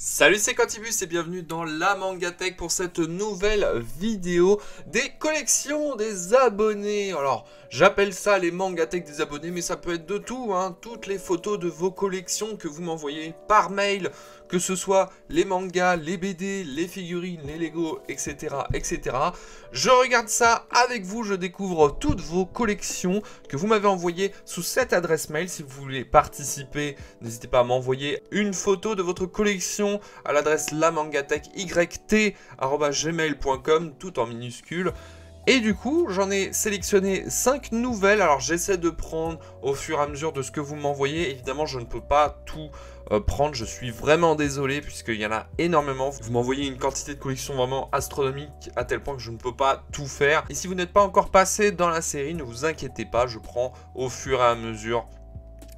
Salut c'est Quantibus et bienvenue dans la Mangatech pour cette nouvelle vidéo des collections des abonnés. Alors j'appelle ça les Mangatech des abonnés mais ça peut être de tout, hein. toutes les photos de vos collections que vous m'envoyez par mail, que ce soit les mangas, les BD, les figurines, les Lego, etc. etc. Je regarde ça avec vous, je découvre toutes vos collections que vous m'avez envoyées sous cette adresse mail. Si vous voulez participer, n'hésitez pas à m'envoyer une photo de votre collection à l'adresse lamangatechyt.gmail.com tout en minuscule. Et du coup, j'en ai sélectionné 5 nouvelles. Alors, j'essaie de prendre au fur et à mesure de ce que vous m'envoyez. Évidemment, je ne peux pas tout euh, prendre. Je suis vraiment désolé puisqu'il y en a énormément. Vous m'envoyez une quantité de collections vraiment astronomique à tel point que je ne peux pas tout faire. Et si vous n'êtes pas encore passé dans la série, ne vous inquiétez pas. Je prends au fur et à mesure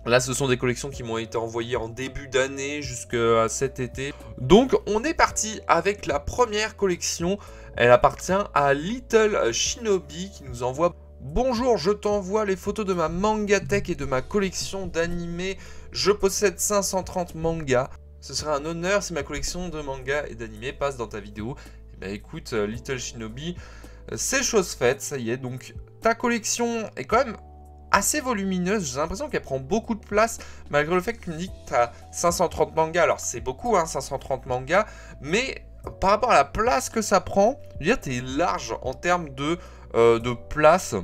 Là, ce sont des collections qui m'ont été envoyées en début d'année jusqu'à cet été. Donc, on est parti avec la première collection. Elle appartient à Little Shinobi qui nous envoie Bonjour, je t'envoie les photos de ma mangatech et de ma collection d'animés. Je possède 530 mangas. Ce serait un honneur si ma collection de mangas et d'animés passe dans ta vidéo. Eh ben écoute, euh, Little Shinobi, euh, c'est chose faite, ça y est. Donc ta collection est quand même assez volumineuse. J'ai l'impression qu'elle prend beaucoup de place, malgré le fait que tu me dis que tu as 530 mangas. Alors, c'est beaucoup, hein, 530 mangas, mais par rapport à la place que ça prend, je veux dire, tu es large en termes de, euh, place.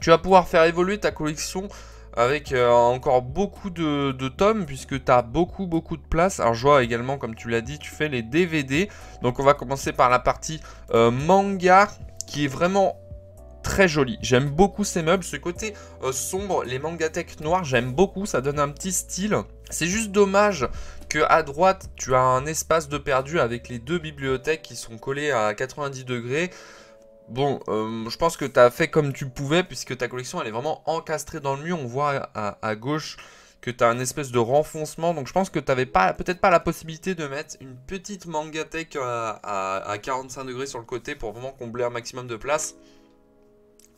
Tu vas pouvoir faire évoluer ta collection avec euh, encore beaucoup de, tomes puisque tu as beaucoup beaucoup de place. Alors je vois également comme tu l'as dit tu fais les DVD. Donc on va commencer par la partie euh, manga qui est vraiment très joli. J'aime beaucoup ces meubles, ce côté sombre, les mangatech noirs, j'aime beaucoup, ça donne un petit style. C'est juste dommage que à droite, tu as un espace de perdu avec les deux bibliothèques qui sont collées à 90 degrés. Bon, euh, je pense que tu as fait comme tu pouvais puisque ta collection elle est vraiment encastrée dans le mur. On voit à, gauche que tu as un espèce de renfoncement. Donc je pense que tu n'avais pas, peut-être pas la possibilité de mettre une petite mangatech à, à 45 degrés sur le côté pour vraiment combler un maximum de place.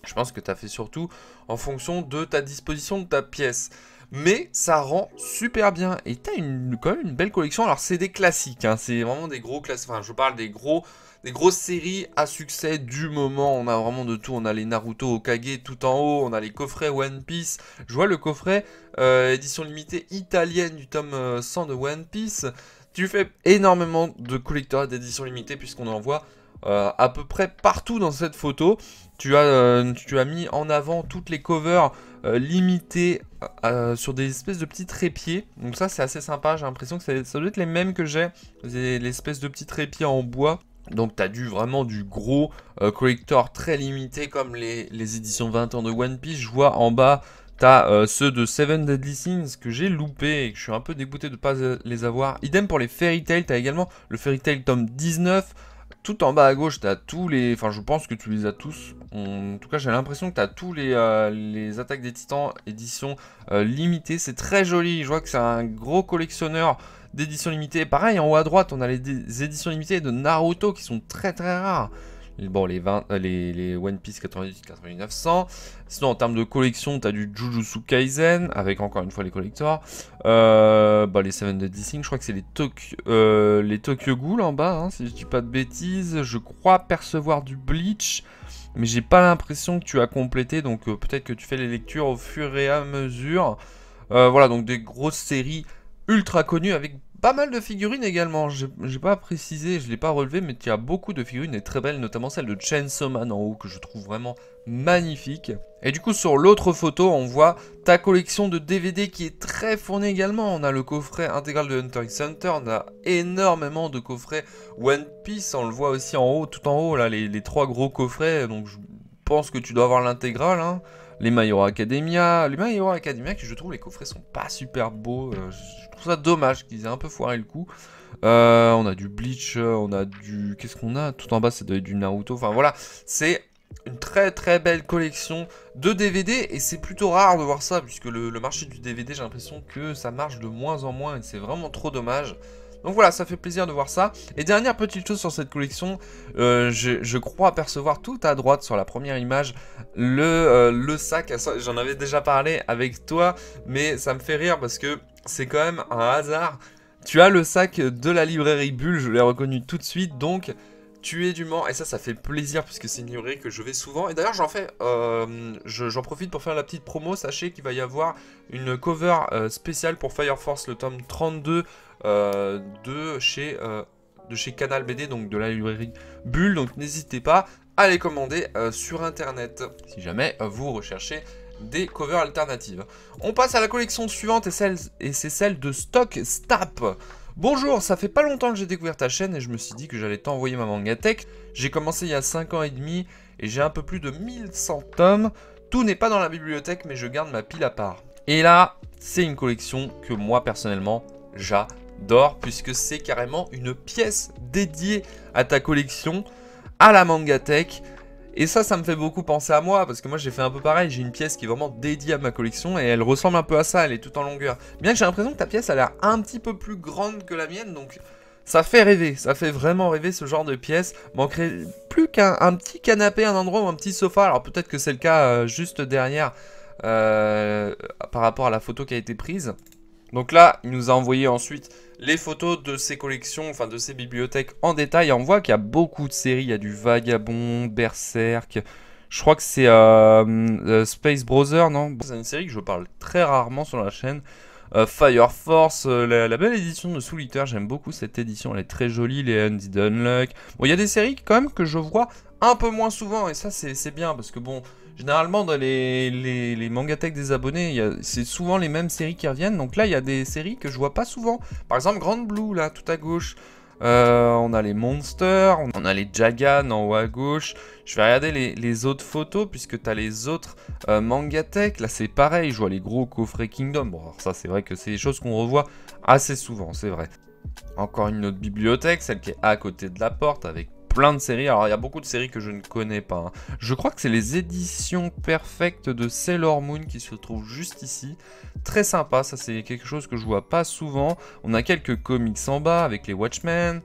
Je pense que tu as fait surtout en fonction de ta disposition de ta pièce. Mais ça rend super bien. Et tu as une, quand même une belle collection. Alors c'est des classiques, hein. c'est vraiment des gros classiques. Enfin je parle des gros des grosses séries à succès du moment. On a vraiment de tout. On a les Naruto Okage tout en haut. On a les coffrets One Piece. Je vois le coffret euh, édition limitée italienne du tome 100 euh, de One Piece. Tu fais énormément de collecteurs d'édition limitée puisqu'on en voit euh, à peu près partout dans cette photo. Tu as mis en avant toutes les covers euh, limitées sur des espèces de petits trépieds. Donc ça c'est assez sympa, j'ai l'impression que ça, doit être les mêmes que j'ai. L'espèce de petits trépieds en bois. Donc tu as du vraiment du gros collector très limité comme les, éditions 20 ans de One Piece. Je vois en bas T'as ceux de Seven Deadly Sins que j'ai loupé et que je suis un peu dégoûté de ne pas les avoir. Idem pour les Fairy Tail, t'as également le Fairy Tail tome 19, tout en bas à gauche, tu as tous les... Enfin, je pense que tu les as tous. En tout cas, j'ai l'impression que tu tous les, euh, les attaques des titans édition euh, limitée. C'est très joli. Je vois que c'est un gros collectionneur d'éditions limitées. Pareil, en haut à droite, on a les éditions limitées de Naruto qui sont très très rares. Bon, les, 20, euh, les, One Piece 98, 89, 100. Sinon, en termes de collection, tu as du Jujutsu Kaisen, avec encore une fois les collectors. Euh, bah, les 7 de Dissing, je crois que c'est les, Tokyo, les Tokyo Ghoul en bas, hein, si je dis pas de bêtises. Je crois percevoir du Bleach, mais j'ai pas l'impression que tu as complété, donc peut-être que tu fais les lectures au fur et à mesure. voilà, donc des grosses séries ultra connues avec pas mal de figurines également, j'ai pas précisé, je l'ai pas relevé, mais il y a beaucoup de figurines et très belles, notamment celle de Chainsaw Man en haut, que je trouve vraiment magnifique. Et du coup, sur l'autre photo, on voit ta collection de DVD qui est très fournie également. On a le coffret intégral de Hunter x Hunter, on a énormément de coffrets One Piece, on le voit aussi en haut, tout en haut, là, les, les trois gros coffrets, donc je pense que tu dois avoir l'intégrale, hein les My Academia. Les My Academia, que je trouve les coffrets sont pas super beaux. Euh, je trouve ça dommage qu'ils aient un peu foiré le coup. Euh, on a du Bleach, on a du... Qu'est-ce qu'on a? Tout en bas, c'est du Naruto. Enfin voilà, c'est une très très belle collection de DVD et c'est plutôt rare de voir ça puisque le marché du DVD j'ai l'impression que ça marche de moins en moins et c'est vraiment trop dommage. Donc voilà, ça fait plaisir de voir ça. Et dernière petite chose sur cette collection, euh, je, crois apercevoir tout à droite sur la première image le, euh, le sac. J'en avais déjà parlé avec toi, mais ça me fait rire parce que c'est quand même un hasard Tu as le sac de la librairie Bulle, je l'ai reconnu tout de suite, donc tu es du Mans, et ça, ça fait plaisir puisque c'est une librairie que je vais souvent. Et d'ailleurs, j'en fais, euh, j'en profite pour faire la petite promo. Sachez qu'il va y avoir une cover spéciale pour Fire Force, le tome 32 euh, de, chez, de chez Canal BD, donc de la librairie Bulle. Donc n'hésitez pas à les commander sur internet si jamais vous recherchez des covers alternatives. On passe à la collection suivante et, et c'est celle de Stock Stap. Bonjour, ça fait pas longtemps que j'ai découvert ta chaîne et je me suis dit que j'allais t'envoyer ma mangatech. J'ai commencé il y a 5 ans et demi et j'ai un peu plus de 1100 tomes. Tout n'est pas dans la bibliothèque mais je garde ma pile à part. Et là, c'est une collection que moi personnellement j'adore puisque c'est carrément une pièce dédiée à ta collection, à la mangatech. Et ça, ça me fait beaucoup penser à moi, parce que moi j'ai fait un peu pareil, j'ai une pièce qui est vraiment dédiée à ma collection, et elle ressemble un peu à ça, elle est tout en longueur. Bien que j'ai l'impression que ta pièce a l'air un petit peu plus grande que la mienne, donc ça fait rêver, ça fait vraiment rêver ce genre de pièce. Manquerait plus qu'un petit canapé, un endroit ou un petit sofa, alors peut-être que c'est le cas euh, juste derrière, euh, par rapport à la photo qui a été prise. Donc là, il nous a envoyé ensuite les photos de ses collections, enfin de ses bibliothèques en détail. on voit qu'il y a beaucoup de séries. Il y a du Vagabond, Berserk. Je crois que c'est euh, euh, Space Brother, non? C'est une série que je parle très rarement sur la chaîne. Euh, Fire Force, la, belle édition de Solitaire, j'aime beaucoup cette édition, elle est très jolie, les Andy Dunluck. Bon, il y a des séries quand même que je vois un peu moins souvent, et ça c'est bien, parce que bon, Généralement, dans les, les, mangatech des abonnés, c'est souvent les mêmes séries qui reviennent. Donc là, il y a des séries que je vois pas souvent. Par exemple, Grand Blue, là, tout à gauche. Euh, on a les Monsters, on a les Jagan en haut à gauche. Je vais regarder les, autres photos puisque tu as les autres euh, Mangatech. Là, c'est pareil, je vois les gros coffrets Kingdom. Bon, alors ça, c'est vrai que c'est des choses qu'on revoit assez souvent, c'est vrai. Encore une autre bibliothèque, celle qui est à côté de la porte avec plein de séries. Alors, il y a beaucoup de séries que je ne connais pas. Hein. Je crois que c'est les éditions perfectes de Sailor Moon qui se trouvent juste ici. Très sympa, ça c'est quelque chose que je vois pas souvent. On a quelques comics en bas avec les Watchmen.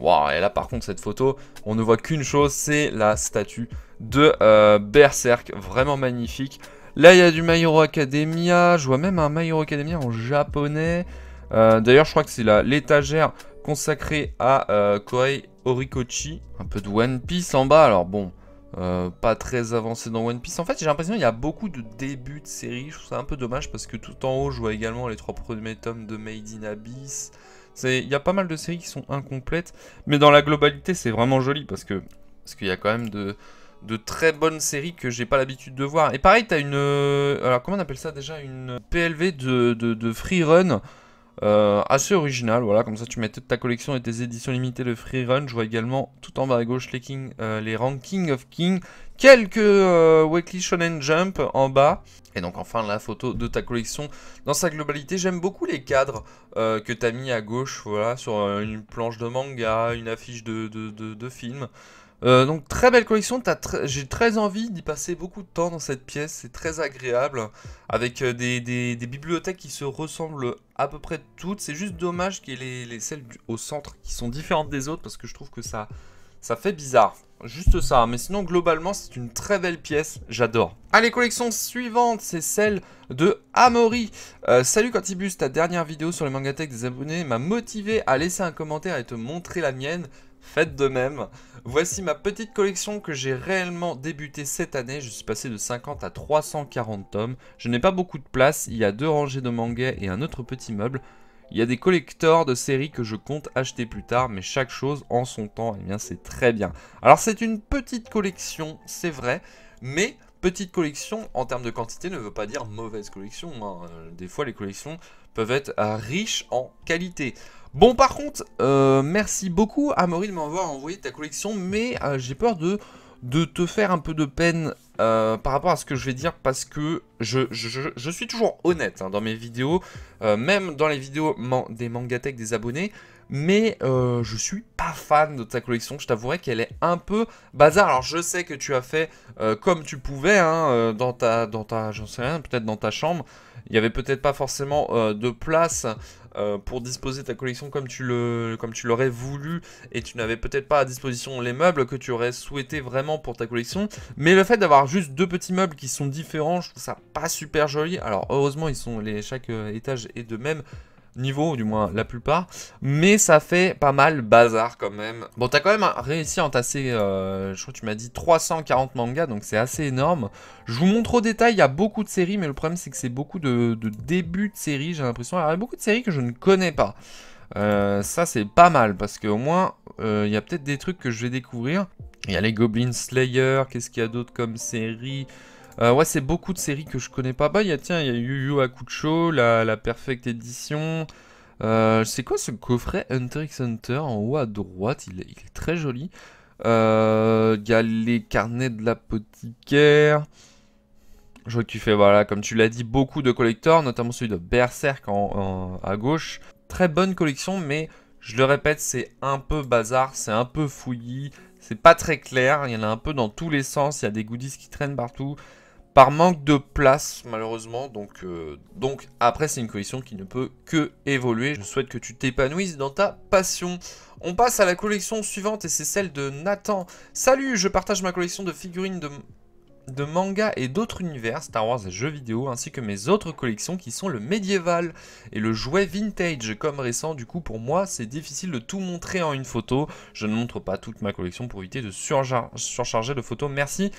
Waouh, et là par contre cette photo, on ne voit qu'une chose, c'est la statue de euh, Berserk, vraiment magnifique. Là il y a du My Hero Academia, je vois même un My Hero Academia en japonais. Euh, d'ailleurs je crois que c'est l'étagère consacrée à euh, Koei Orikochi, un peu de One Piece en bas, alors bon, euh, pas très avancé dans One Piece. En fait, j'ai l'impression qu'il y a beaucoup de débuts de série, je trouve ça un peu dommage parce que tout en haut, je vois également les trois premiers tomes de Made in Abyss. Il y a pas mal de séries qui sont incomplètes, mais dans la globalité, c'est vraiment joli parce que parce qu'il y a quand même de, très bonnes séries que j'ai pas l'habitude de voir. Et pareil, t'as une... Euh, alors, comment on appelle ça déjà? Une PLV de, de free run euh, assez original, voilà, comme ça tu mets toute ta collection et tes éditions limitées de free run. Je vois également tout en bas à gauche les, king, euh, les rankings of king, quelques euh, Weekly Shonen Jump en bas. Et donc enfin la photo de ta collection dans sa globalité. J'aime beaucoup les cadres que tu as mis à gauche, voilà, sur une planche de manga, une affiche de, de, de film. Euh, donc très belle collection, j'ai très envie d'y passer beaucoup de temps dans cette pièce, c'est très agréable, avec euh, des, bibliothèques qui se ressemblent à peu près toutes, c'est juste dommage qu'il y ait les, celles au centre qui sont différentes des autres, parce que je trouve que ça, ça fait bizarre. Juste ça, mais sinon globalement c'est une très belle pièce, j'adore. Allez, collection suivante, c'est celle de Amori. Euh, salut Quantibus, ta dernière vidéo sur les mangatech des abonnés m'a motivé à laisser un commentaire et te montrer la mienne. Faites de même. Voici ma petite collection que j'ai réellement débuté cette année. Je suis passé de 50 à 340 tomes. Je n'ai pas beaucoup de place. Il y a deux rangées de mangas et un autre petit meuble. Il y a des collecteurs de séries que je compte acheter plus tard, mais chaque chose en son temps, eh bien c'est très bien. Alors c'est une petite collection, c'est vrai, mais petite collection en termes de quantité ne veut pas dire mauvaise collection. Hein. Des fois les collections peuvent être riches en qualité. Bon, par contre, euh, merci beaucoup à Maurice de m'avoir envoyé ta collection, mais euh, j'ai peur de, te faire un peu de peine euh, par rapport à ce que je vais dire, parce que je, suis toujours honnête hein, dans mes vidéos, même dans les vidéos des Mangatech des abonnés, mais je suis pas fan de ta collection, je t'avouerai qu'elle est un peu bazar. Alors je sais que tu as fait comme tu pouvais hein, dans ta, dans ta j'en sais rien, peut-être dans ta chambre, il y avait peut-être pas forcément de place euh, pour disposer ta collection comme tu l'aurais voulu et tu n'avais peut-être pas à disposition les meubles que tu aurais souhaité vraiment pour ta collection. Mais le fait d'avoir juste deux petits meubles qui sont différents, je trouve ça pas super joli. Alors heureusement ils sont les chaque euh, étage est de même niveau, du moins la plupart, mais ça fait pas mal bazar quand même. Bon, t'as quand même réussi à entasser, euh, je crois que tu m'as dit 340 mangas, donc c'est assez énorme. Je vous montre au détail, il y a beaucoup de séries, mais le problème c'est que c'est beaucoup de, débuts de séries, j'ai l'impression. il y a beaucoup de séries que je ne connais pas. Euh, ça c'est pas mal, parce qu'au moins, euh, il y a peut-être des trucs que je vais découvrir. Il y a les Goblin Slayer, qu'est-ce qu'il y a d'autre comme série? Euh, ouais, c'est beaucoup de séries que je connais pas. Bah, y a, tiens, il y a Yu Yu Hakusho, la, la Perfect Edition. Euh, c'est quoi ce coffret Hunter x Hunter en haut à droite? Il est, très joli. Euh, il y a les carnets de l'apothicaire. Je vois que tu fais, voilà, comme tu l'as dit, beaucoup de collecteurs, notamment celui de Berserk à gauche. Très bonne collection, mais je le répète, c'est un peu bazar, c'est un peu fouillis, c'est pas très clair, il y en a un peu dans tous les sens, il y a des goodies qui traînent partout par manque de place malheureusement. Donc, euh, après c'est une collection qui ne peut que évoluer. Je souhaite que tu t'épanouisses dans ta passion. On passe à la collection suivante et c'est celle de Nathan. Salut, je partage ma collection de figurines de de manga et d'autres univers, Star Wars et jeux vidéo, ainsi que mes autres collections qui sont le médiéval et le jouet vintage comme récent. Du coup, pour moi, c'est difficile de tout montrer en une photo. Je ne montre pas toute ma collection pour éviter de surcharger de photos. Merci,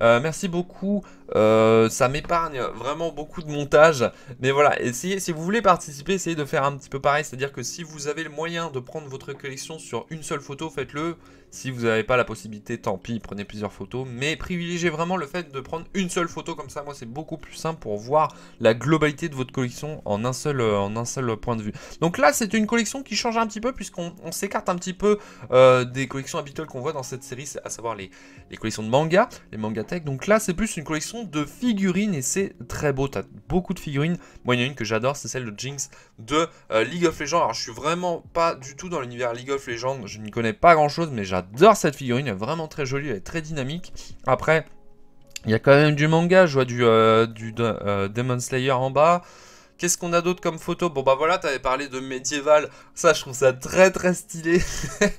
euh, merci beaucoup. Euh, ça m'épargne vraiment beaucoup de montage. Mais voilà, essayez, si vous voulez participer, essayez de faire un petit peu pareil. C'est-à-dire que si vous avez le moyen de prendre votre collection sur une seule photo, faites-le. Si vous n'avez pas la possibilité, tant pis, prenez plusieurs photos. Mais privilégiez vraiment le fait de prendre une seule photo comme ça. Moi, c'est beaucoup plus simple pour voir la globalité de votre collection en un seul, euh, en un seul point de vue. Donc là, c'est une collection qui change un petit peu puisqu'on s'écarte un petit peu euh, des collections habituelles qu'on voit dans cette série, à savoir les, les collections de manga, les manga tech. Donc là, c'est plus une collection de figurines et c'est très beau. Tu as beaucoup de figurines. Moi, il y en a une que j'adore, c'est celle de Jinx de euh, League of Legends. Alors, je suis vraiment pas du tout dans l'univers League of Legends. Je n'y connais pas grand chose, mais j'adore cette figurine. Elle est vraiment très jolie, elle est très dynamique. Après, il y a quand même du manga. Je vois du, euh, euh, Demon Slayer en bas. Qu'est-ce qu'on a d'autre comme photo? Bon bah voilà, t'avais parlé de médiéval, ça je trouve ça très très stylé.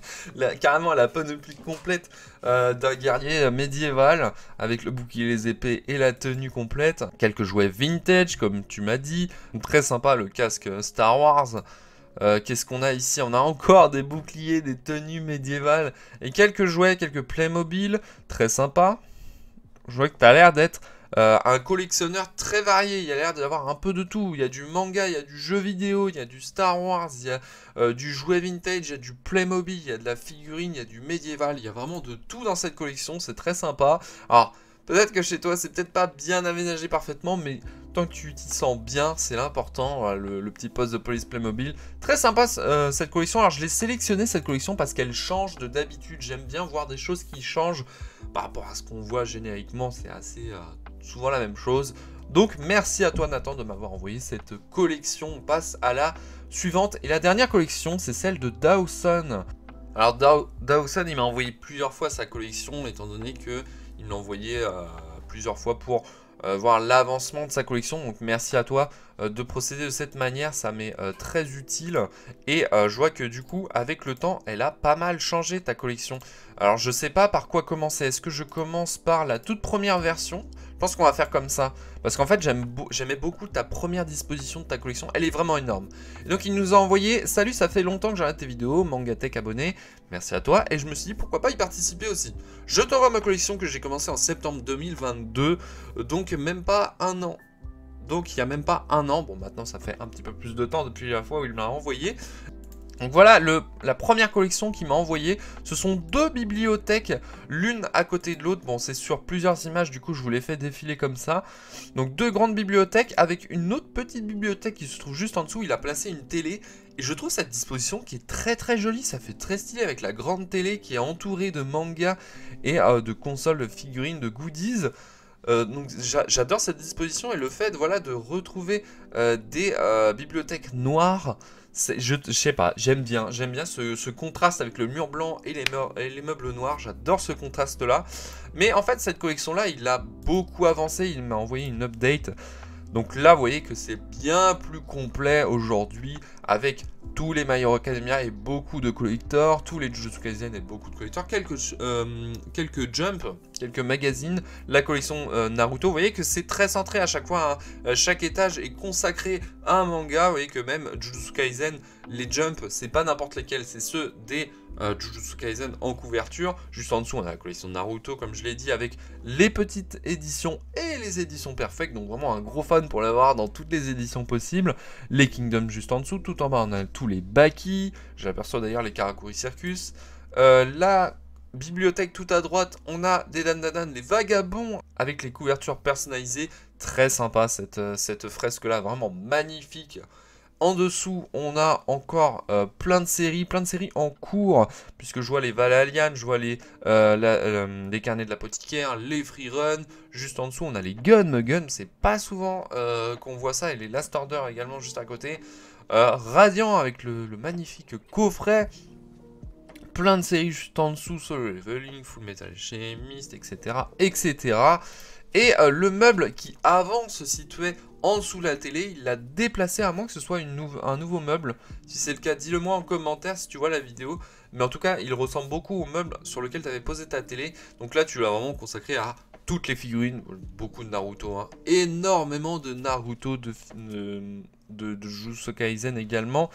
carrément la panoplie complète euh, d'un guerrier médiéval, avec le bouclier, les épées et la tenue complète. Quelques jouets vintage, comme tu m'as dit. Très sympa le casque Star Wars. Euh, qu'est-ce qu'on a ici? On a encore des boucliers, des tenues médiévales et quelques jouets, quelques Playmobil, très sympa. Je vois que tu as l'air d'être euh, un collectionneur très varié, il y a l'air d'avoir un peu de tout. Il y a du manga, il y a du jeu vidéo, il y a du Star Wars, il y a euh, du jouet vintage, il y a du Playmobil, il y a de la figurine, il y a du médiéval, il y a vraiment de tout dans cette collection, c'est très sympa. Alors, peut-être que chez toi, c'est peut-être pas bien aménagé parfaitement, mais tant que tu t'y sens bien, c'est l'important. le, petit poste de police Playmobil. Très sympa euh, cette collection. Alors, je l'ai sélectionné cette collection parce qu'elle change de d'habitude. J'aime bien voir des choses qui changent par rapport à ce qu'on voit génériquement. C'est assez souvent la même chose. Donc merci à toi Nathan de m'avoir envoyé cette collection. On passe à la suivante. Et la dernière collection, c'est celle de Dawson. Alors Dawson, il m'a envoyé plusieurs fois sa collection, étant donné qu'il me l'a envoyé euh, plusieurs fois pour euh, voir l'avancement de sa collection. Donc merci à toi de procéder de cette manière, ça m'est très utile. Et je vois que du coup, avec le temps, elle a pas mal changé ta collection. Alors je sais pas par quoi commencer. Est-ce que je commence par la toute première version? Je pense qu'on va faire comme ça. Parce qu'en fait, j'aimais beaucoup ta première disposition de ta collection. Elle est vraiment énorme. Donc, il nous a envoyé Salut, ça fait longtemps que j'arrête tes vidéos. Mangatech abonné. Merci à toi. Et je me suis dit pourquoi pas y participer aussi? Je t'envoie ma collection que j'ai commencé en septembre 2022. Donc, même pas un an. Donc il n'y a même pas un an, bon maintenant ça fait un petit peu plus de temps depuis la fois où il m'a envoyé, donc voilà, la première collection qu'il m'a envoyée, ce sont deux bibliothèques, l'une à côté de l'autre. Bon, c'est sur plusieurs images, du coup, je vous les fais défiler comme ça. Donc deux grandes bibliothèques avec une autre petite bibliothèque qui se trouve juste en dessous. Il a placé une télé. Et je trouve cette disposition qui est très très jolie, ça fait très stylé avec la grande télé qui est entourée de mangas et euh, de consoles, de figurines, de goodies. Euh, donc j'adore cette disposition et le fait voilà, de retrouver euh, des bibliothèques noires je, sais pas, j'aime bien, j'aime bien ce, contraste avec le mur blanc et les, meubles noirs, j'adore ce contraste là. Mais en fait cette collection là, il a beaucoup avancé, il m'a envoyé une update. Donc là vous voyez que c'est bien plus complet aujourd'hui avec tous les My Hero Academia et beaucoup de collectors, tous les Jujutsu Kaisen et beaucoup de collectors, quelques, euh, quelques Jump, quelques magazines, la collection euh, Naruto. Vous voyez que c'est très centré à chaque fois, hein. euh, chaque étage est consacré à un manga. Vous voyez que même Jujutsu Kaisen, les Jump, c'est pas n'importe lesquels, c'est ceux des euh, Jujutsu Kaisen en couverture. Juste en dessous, on a la collection Naruto, comme je l'ai dit, avec les petites éditions et les éditions perfectes. Donc vraiment un gros fan pour l'avoir dans toutes les éditions possibles. Les Kingdoms juste en dessous. Tout en bas, on a tous les Baki. J'aperçois d'ailleurs les Karakuri Circus. Euh, la bibliothèque tout à droite, on a des Dan les vagabonds, avec les couvertures personnalisées. Très sympa cette, euh, fresque-là, vraiment magnifique. En dessous, on a encore euh, plein de séries, plein de séries en cours, puisque je vois les Valalian, je vois les, euh, carnets de l'apothicaire, les free run. Juste en dessous, on a les Gun Gun, c'est pas souvent qu'on voit ça, et les Last Order également juste à côté. Radiant avec le, magnifique coffret. Plein de séries juste en dessous, Solo Leveling, Full Metal Chemist, etc. etc. Et le meuble qui avant se situait en dessous de la télé, il l'a déplacé à moins que ce soit un nouveau meuble. Si c'est le cas, dis-le moi en commentaire si tu vois la vidéo. Mais en tout cas, il ressemble beaucoup au meuble sur lequel tu avais posé ta télé. Donc là, tu l'as vraiment consacré à toutes les figurines, beaucoup de Naruto, hein. énormément de Naruto, de, de, également.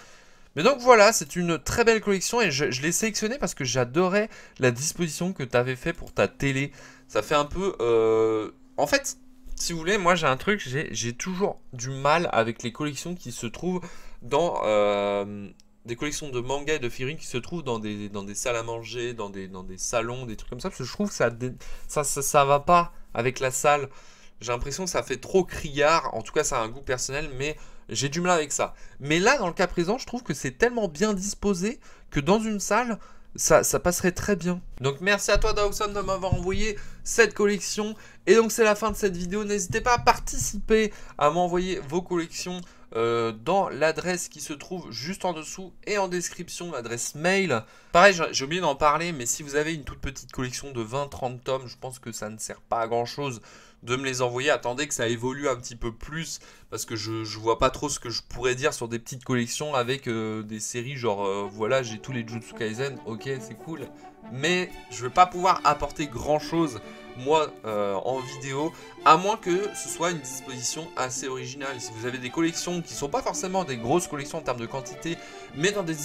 Mais donc voilà, c'est une très belle collection et je, l'ai sélectionné parce que j'adorais la disposition que tu avais fait pour ta télé. Ça fait un peu... Euh... En fait, si vous voulez, moi j'ai un truc, j'ai toujours du mal avec les collections qui se trouvent dans euh, des collections de manga et de figurines qui se trouvent dans des, dans des salles à manger, dans des, dans des salons, des trucs comme ça, parce que je trouve que ça, ça, ça, va pas avec la salle. J'ai l'impression que ça fait trop criard, en tout cas ça a un goût personnel, mais j'ai du mal avec ça. Mais là, dans le cas présent, je trouve que c'est tellement bien disposé que dans une salle, ça, passerait très bien. Donc merci à toi Dawson de m'avoir envoyé cette collection. Et donc c'est la fin de cette vidéo. N'hésitez pas à participer, à m'envoyer vos collections euh, dans l'adresse qui se trouve juste en dessous et en description, l'adresse mail. Pareil, j'ai oublié d'en parler, mais si vous avez une toute petite collection de 20-30 tomes, je pense que ça ne sert pas à grand chose de me les envoyer. Attendez que ça évolue un petit peu plus parce que je, vois pas trop ce que je pourrais dire sur des petites collections avec euh, des séries genre euh, voilà j'ai tous les Jutsu Kaisen, ok c'est cool, mais je vais pas pouvoir apporter grand chose moi euh, en vidéo, à moins que ce soit une disposition assez originale. Si vous avez des collections qui sont pas forcément des grosses collections en termes de quantité, mais dans des,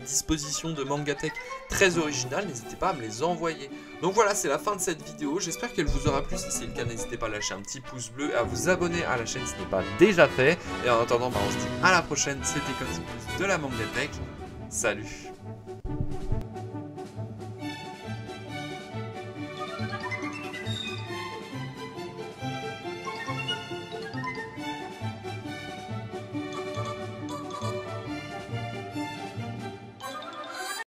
dispositions de Mangatech très originales, n'hésitez pas à me les envoyer. Donc voilà, c'est la fin de cette vidéo. J'espère qu'elle vous aura plu. Si c'est le cas, n'hésitez pas à lâcher un petit pouce bleu, à vous abonner à la chaîne si ce n'est pas déjà fait. Et en attendant, bah, on se dit à la prochaine. C'était comme de la Mangatech. Salut